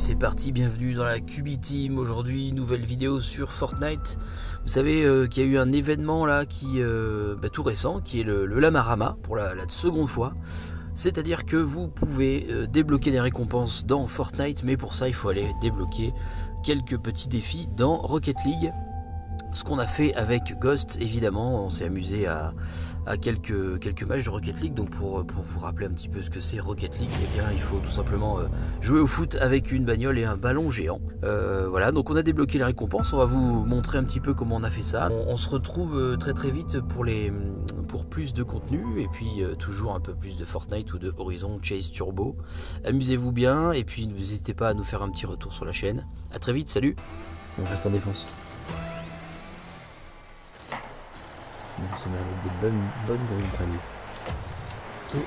c'est parti, bienvenue dans la QB Team. Aujourd'hui, nouvelle vidéo sur Fortnite. Vous savez euh, qu'il y a eu un événement là qui euh, bah, tout récent, qui est le, Lamarama pour la, seconde fois. C'est-à-dire que vous pouvez euh, débloquer des récompenses dans Fortnite, mais pour ça il faut aller débloquer quelques petits défis dans Rocket League. Ce qu'on a fait avec Ghost, évidemment, on s'est amusé à, quelques, quelques matchs de Rocket League. Donc pour, vous rappeler un petit peu ce que c'est Rocket League, eh bien il faut tout simplement euh, jouer au foot avec une bagnole et un ballon géant. Euh, voilà, donc on a débloqué les récompenses. On va vous montrer un petit peu comment on a fait ça. On, se retrouve euh, très très vite pour plus de contenu et puis toujours un peu plus de Fortnite ou de Horizon Chase Turbo. Amusez-vous bien et puis n'hésitez pas à nous faire un petit retour sur la chaîne. A très vite, salut On reste en défense. Ça m'a des bonnes, bonnes grilles panier.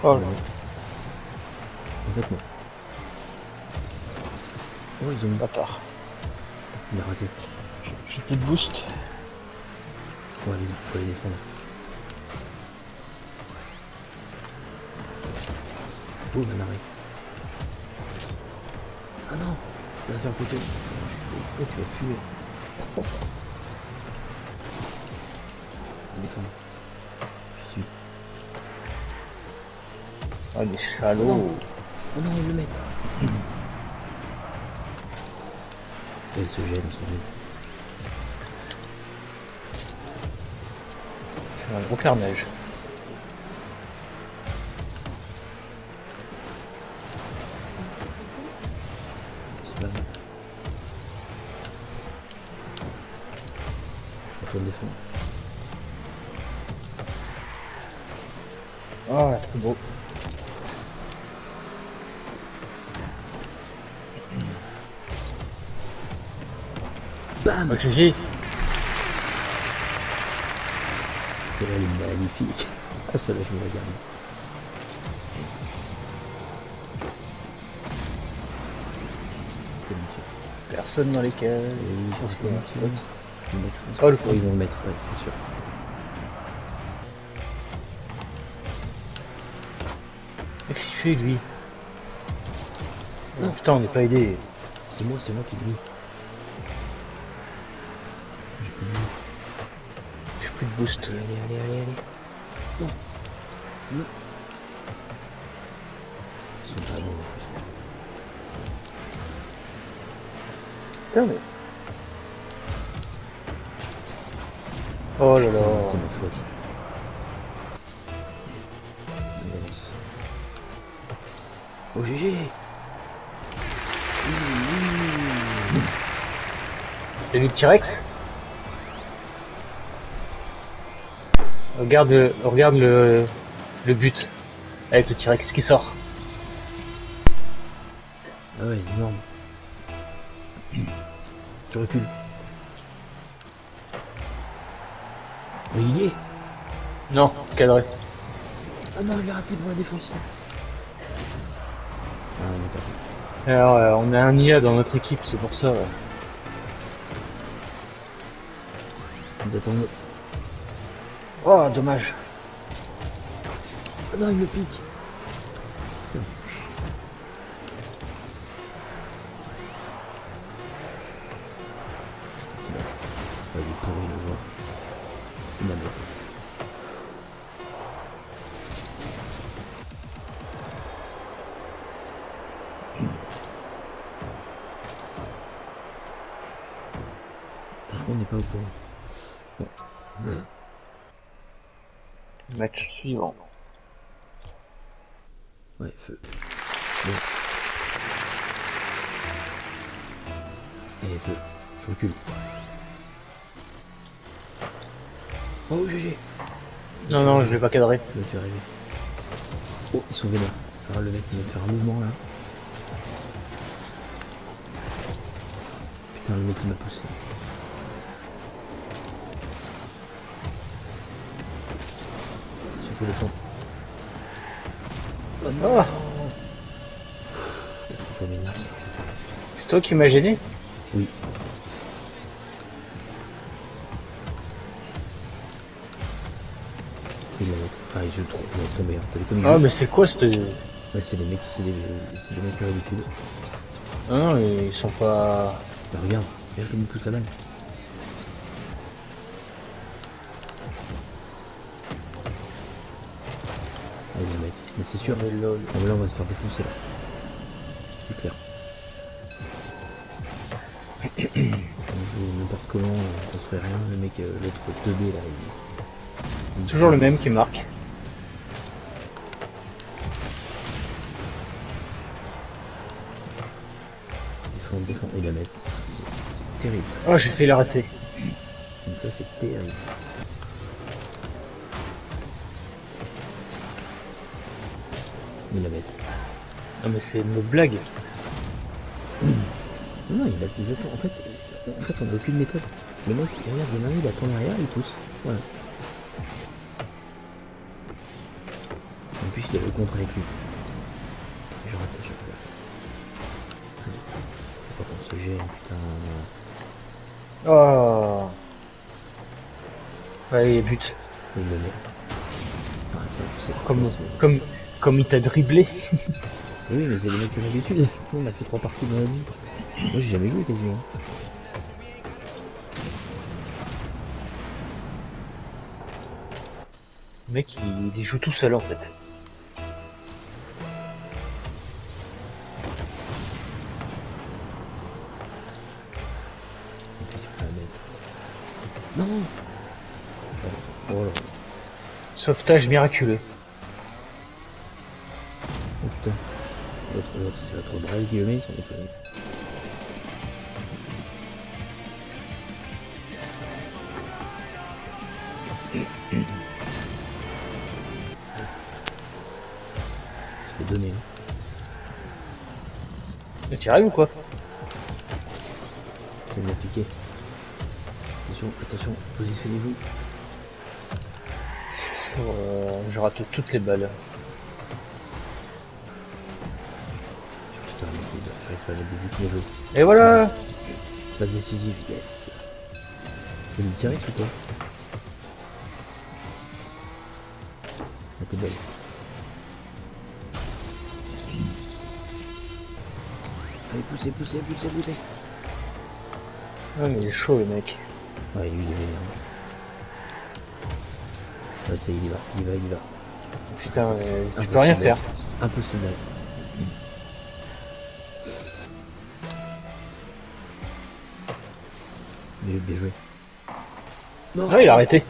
Oh là. En fait, non. Oh, ils ont une bâtard. Il a raté. J'ai plus de boost. Faut aller, faut aller défendre. Oh, un arrêt. Ah non Ça va faire côté. Oh, tu vas fumer. Je suis. Oh les salauds Oh non, oh non ils le mettent Elle se gêne, ils sont nuls. C'est un gros carnage. Je retourne. Ah, trop beau. Bam oh, GG C'est là est magnifique. Ah, ça là je me regarde. Personne dans les je pense Oh, le ils vont le mettre, ouais, c'était sûr. Fait lui oh, Putain, on n'est pas aidé. C'est moi, c'est moi qui l'ai mis. J'ai plus de boost. Allez, allez, allez, allez. Non. Non. Ils sont pas bons Putain, mais. Oh là là. C'est ma faute. Oh GG T'as vu le T-Rex Regarde, regarde le, le but avec le T-Rex qui sort. Ah ouais, énorme. Je recule. Mais il y est Non, cadré. Ah non, il a raté pour la défense. Alors, euh, on a un IA dans notre équipe, c'est pour ça. Nous attendons. Oh, dommage. Ah non, il me pique. Pas au courant. Bon. Match suivant. Ouais, feu. Bon. Et feu. Je recule. Oh, GG. Non, non, je vais pas cadrer. Je vais te faire rêver. Oh, ils sont vénères. Alors le mec, il va faire un mouvement là. Putain, le mec, il m'a poussé. Le temps. Oh non Ça m'énerve ça. C'est toi qui m'as gêné? Oui. Il la Ah, je trouve, laisse tomber. Hein. T'as vu comme il Ah, mais c'est quoi cette. Ouais, c'est les mecs, c'est les, c'est les mecs ridicules. Hein, et ils sont pas... Bah, regarde, regarde comme il pousse la balle. Ah, ils vont mettre. Mais c'est sûr. Mais lol. Ah, mais là, on va se faire défoncer là. C'est clair. on joue n'importe comment, on construit rien. Le mec, euh, l'autre 2B là, il. il Toujours le même qui marque. Défend, défend, et la mettre. C'est terrible. Oh, j'ai fait l'arrêter. Donc ça, c'est terrible. Il la mettre. Non mais c'est une blague. Non, il a des attentes. En fait, en fait, on n'a aucune méthode. Le mec, il regarde des mains, il attend derrière, il pousse. Voilà. En plus, il a le contre avec lui. Je rate à chaque fois ça. Faut pas qu'on se gêne, putain. Oh. Ouais, but. Il le met. Ah, ça, c'est Comme, comme, comme il t'a dribblé. Oui, mais c'est les mecs l'habitude. Nous, on a fait trois parties dans la vie. Moi, j'ai jamais joué quasiment. Le mec, il, il joue tout seul en fait. Non Oh là. Sauvetage miraculeux. C'est qui le met, sans déconner. Je l'ai donné. Hein. Mais tu arrives ou quoi Ça m'a piqué. Attention, attention, positionnez-vous. Euh, Je rate toutes les balles. Et voilà Passe décisive, yes. Tu veux le direct ou quoi t'es belle. Allez, poussez, poussez, poussez, poussez. Ah mais il est chaud le mec. Ouais, lui, il est vénère. Ouais, ça y est, il y va, il y va, il y va. Putain, C'est mais tu impossible peux rien faire. C'est impossible d'aller. Bien, joué. Non, Ah, il a arrêté.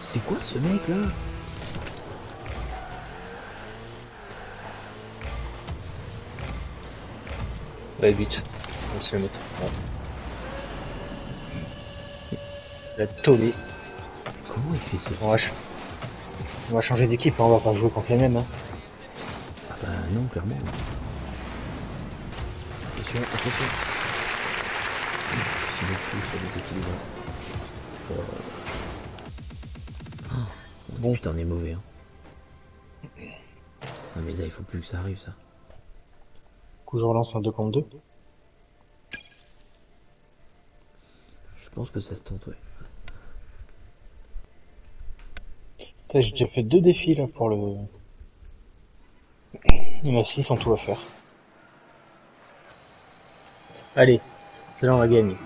c'est quoi ce mec là? Ouais, but. On se le mettre. Ouais. La tollé. Comment il fait ça? On va, on va changer d'équipe, hein, on va pas jouer contre les mêmes. Hein. Ah bah non, clairement. Attention, attention. C'est plus. Oh. Oh, Bon. Putain, on est mauvais. Hein. Non mais là, il faut plus que ça arrive ça. Du coup, je relance un 2 contre 2. Je pense que ça se tente, ouais. J'ai déjà fait deux défis là pour le. Il y en a 6 en tout à faire. Allez, celle-là on va gagner.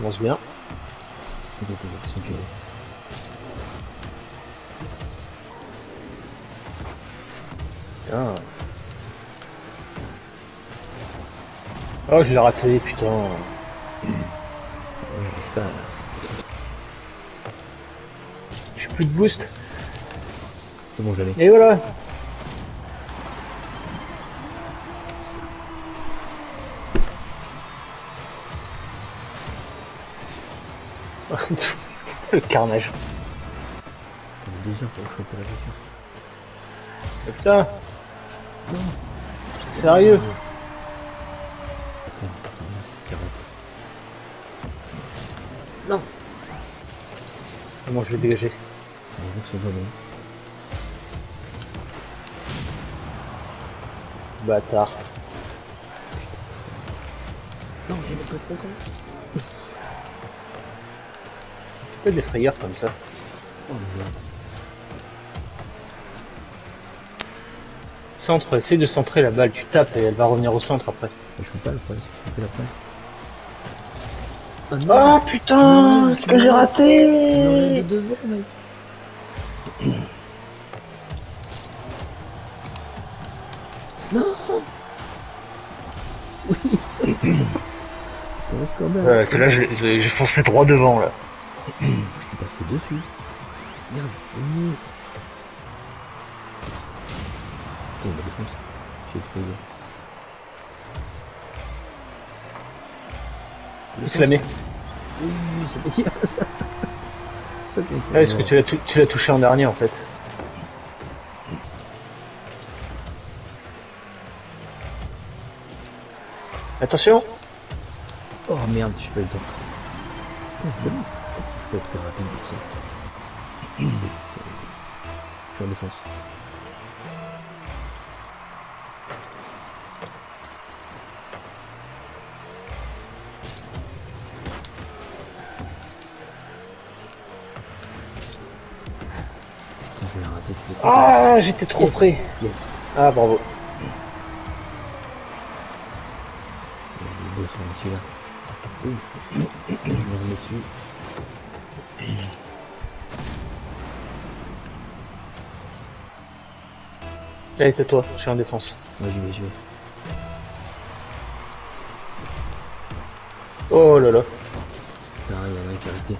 Commence bien. Putain. Oh, je l'ai raté, putain. Pas. J'ai plus de boost. C'est bon, jamais. Et voilà. Le carnage. On a deux heures pour choper la voiture. Oh, putain. Non. Sérieux Attends, attends, c'est. Non. Comment je vais dégager pas. Bâtard. Non, le tronc quand que des frayeurs comme ça. Centre, essaye de centrer la balle, tu tapes et elle va revenir au centre après. Je peux pas le je la presse. Oh, putain, ce que j'ai raté non, Oui euh, C'est un là, j'ai foncé droit devant, là. Je suis passé dessus. Merde, ennemi. Putain, il m'a défoncé. J'ai explosé. Slamé. Oui, c'est qui ça Ça t'es Ouais, parce que tu l'as tu l'as touché en dernier en fait. Attention Oh merde, j'ai pas eu le temps. Putain, être plus rapide pour ça. Je suis en défense. Ah, j'étais trop Yes. près Yes. Ah, bravo. Les deux sont là. Je me remets dessus. Allez, c'est toi, je suis en défense. Ouais, j'y vais, j'y vais. Oh là là. Putain, il y en a un qui est resté.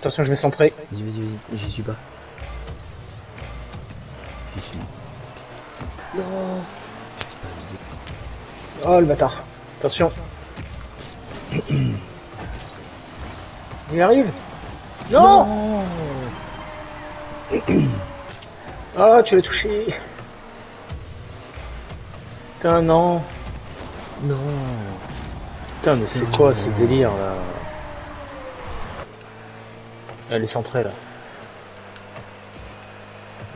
Attention, je vais centrer. Vas-y, vas-y, vas-y. J'y suis pas. J'y suis. Non. Oh le bâtard. Attention. Il arrive Non Ah, tu l'as touché. Putain, non. Non Putain, mais c'est quoi ce délire là Elle est centrée là.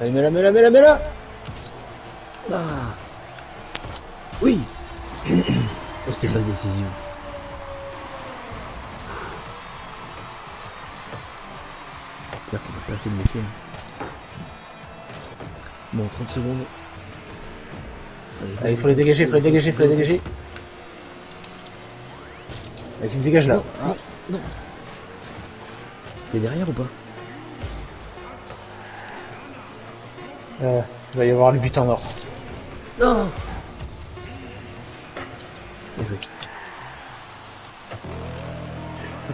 Allez, mets-la, mets-la, mets-la, mets-la Ah Oui Oh, C'était pas décisive. C'est clair qu'on a pas assez de métier. hein. Bon, 30 secondes. Allez, il faut les dégager, il faut les dégager, il faut les dégager. Vas-y, me dégage là. Non, non, non. T'es derrière ou pas? Euh, il va y avoir le but en or. Non.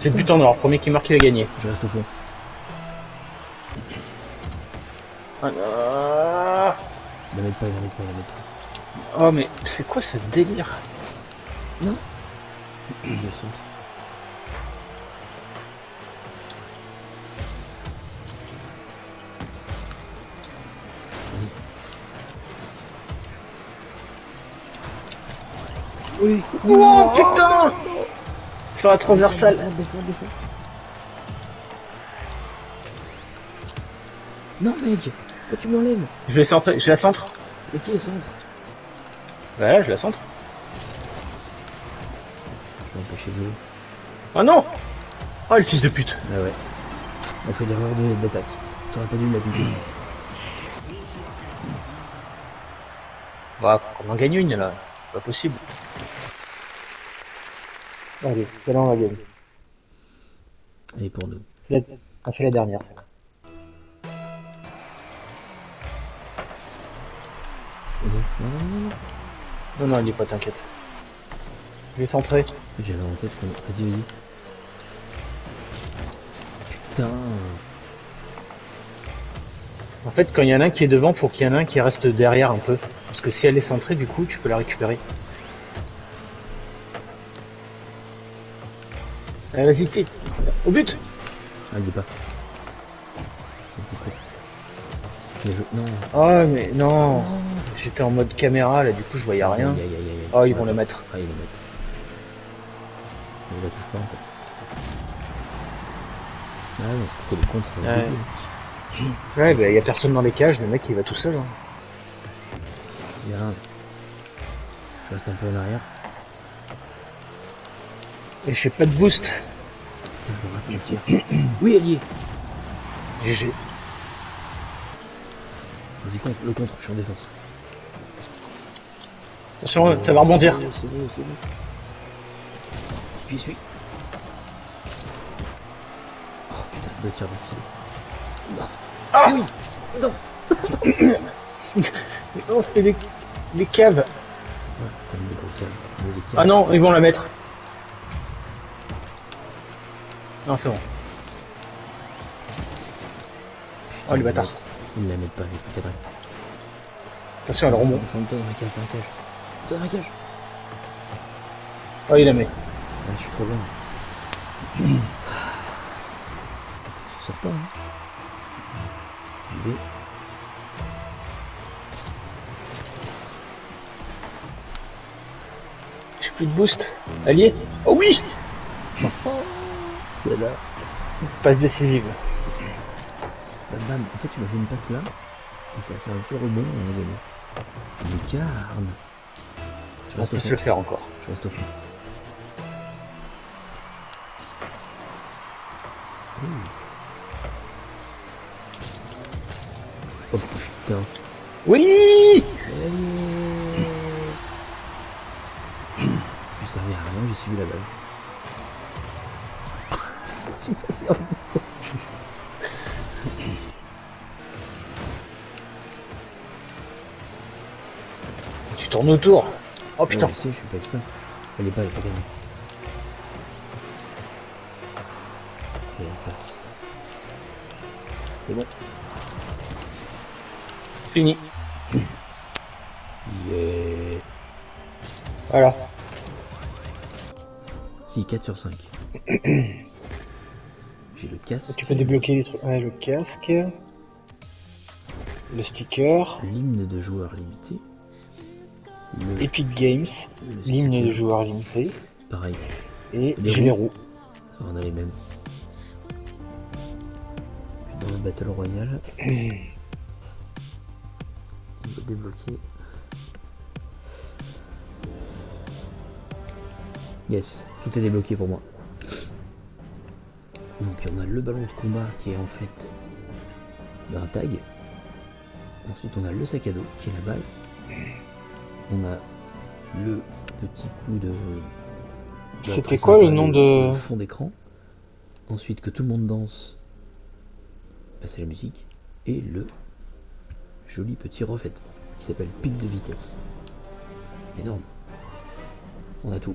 C'est le but en or, premier qui marque il a gagné. Je reste au fond. Ah, Il la met pas, il la met pas, la met pas. Oh mais c'est quoi ce délire? Non Je saute. Oui. Oh putain Sur la transversale. Défends, défends. Non mec, pourquoi tu m'enlèves Je vais centrer, je la centre. Mais qui est centre Voilà, je la centre. Je vais empêcher de jouer. Oh non Oh le fils de pute Ah ouais. On fait l'erreur de- d'attaque. T'aurais pas dû l'appliquer. Bah, on en gagne une là. Pas possible. Allez, celle-là on va gagner. Et pour nous. C'est la- la dernière. celle-là. Non, non, il est pas, t'inquiète. Je vais centrer. J'avais en tête. Vas-y, vas-y. Putain. En fait, quand il y en a un qui est devant, faut qu'il y en ait un qui reste derrière un peu. Parce que si elle est centrée, du coup, tu peux la récupérer. Allez, vas-y, t'es. Au but Ah, il pas. Non. Oh, mais non J'étais en mode caméra, là, du coup, je voyais rien. Aïe, aïe, aïe, aïe, aïe. Oh, ils vont Ouais. le mettre. Ah, ils le mettent. Mais il la touche pas, en fait. Ah non, c'est le contre. Ouais. début. Ouais, bah, y a personne dans les cages, le mec, il va tout seul. Hein. Il y a un. Je reste un peu en arrière. Et j'ai pas de boost. Putain, je tir. Oui, est. GG. Vas-y, contre, le contre, je suis en défense. Attention, ça va rebondir. C'est bon, c'est bon, c'est bon. J'y suis. Oh putain, le tir de fil. Ah oui Non c'est des, des caves. Ouais, des gros Ah non, ils vont la mettre. Non, c'est bon. Oh, les bâtards. Ils la mettent pas, les cadrés. Attention, elle remonte. Cage, cage. Oh, il la met. Ah, je suis trop loin. Je sors pas, hein. Vais. J'ai plus de boost. Allié Oh oui C'est là. Passe décisive. Bam bam. En fait, tu m'as fait une passe là. Et ça a fait un petit rebond et on a gagné. Lucarne. Je On peut se le faire encore. Je reste au fond. Ouh. Oh putain. Oui Je servais à rien, j'ai suivi la balle. Je suis passé en dessous. Tu tournes autour. Oh putain. Ouais, je sais, je suis pas exprès. Elle est pas, elle est pas gagnée. Et elle passe. C'est bon. Fini. Yeah. Voilà. Si, 4 sur 5. J'ai le casque. Tu peux débloquer les trucs. Ouais, le casque. Le sticker. L'hymne de joueurs limité. Le, Epic Games. L'hymne de joueurs limité. Pareil. Et Les j'ai les roues. roues. On a les mêmes. Puis dans le Battle Royale, on va débloquer. Yes, tout est débloqué pour moi. Donc on a le ballon de combat qui est en fait un tag. Ensuite on a le sac à dos qui est la balle. On a le petit coup de. C'était quoi le nom de- fond d'écran Ensuite que tout le monde danse, bah, c'est la musique. Et le joli petit revêtement qui s'appelle pic de vitesse. Énorme. On a tout.